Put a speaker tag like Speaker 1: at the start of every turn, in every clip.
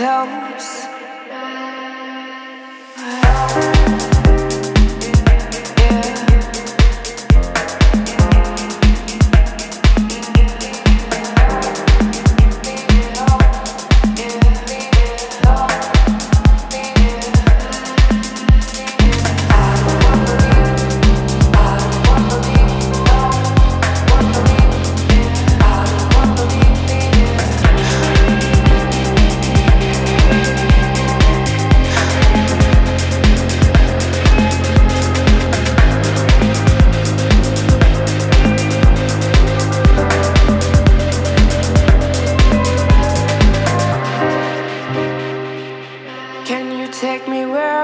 Speaker 1: close.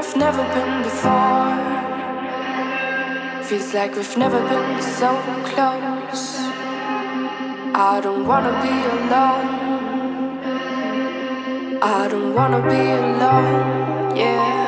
Speaker 1: we've never been before. Feels like we've never been so close. I don't wanna be alone. I don't wanna be alone, yeah.